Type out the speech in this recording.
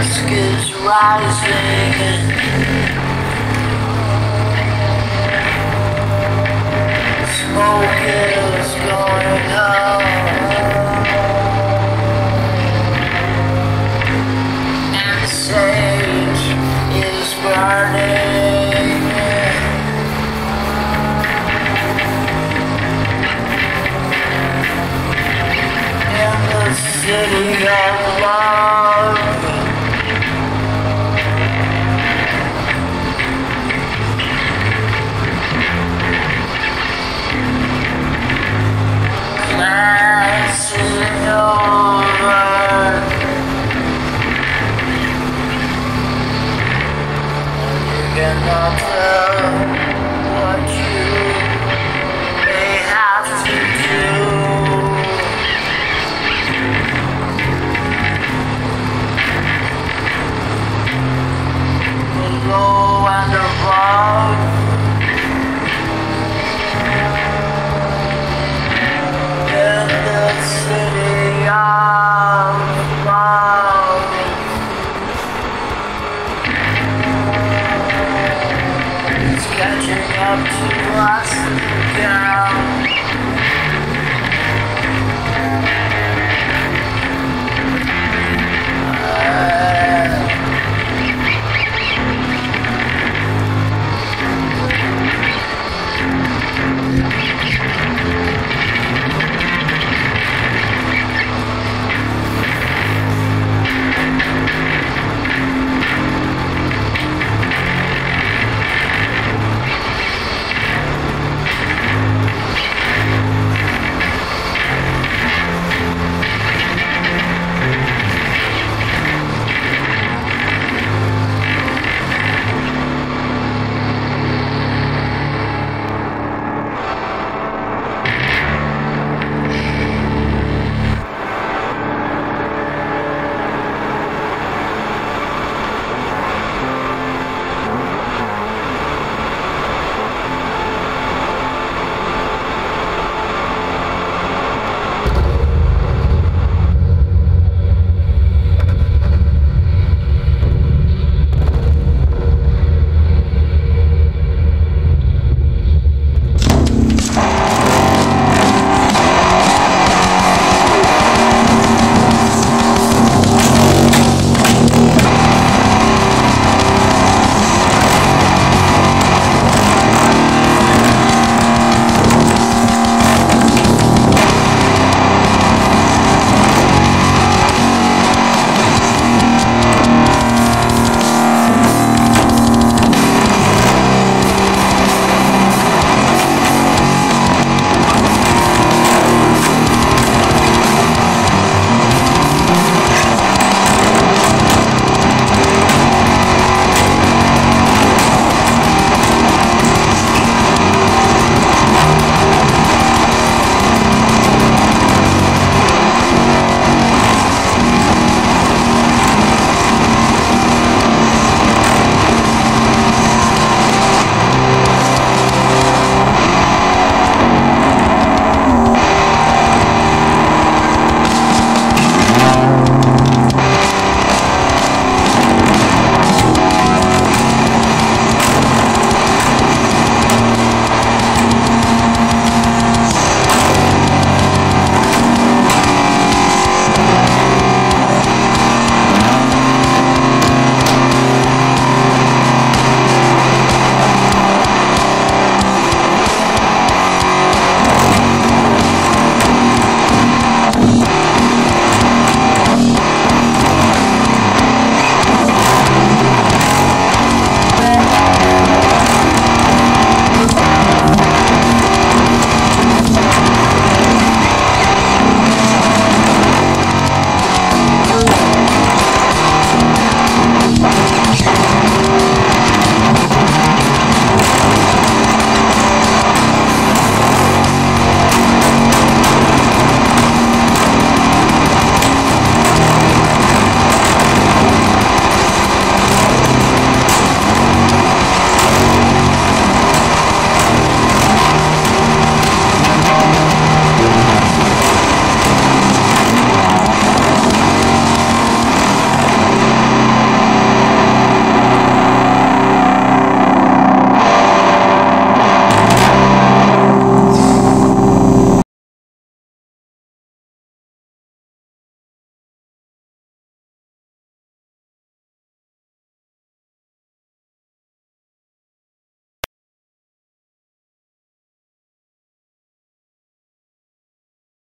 Risk is rising. Smoke is going up. And sage is burning. In the city of love.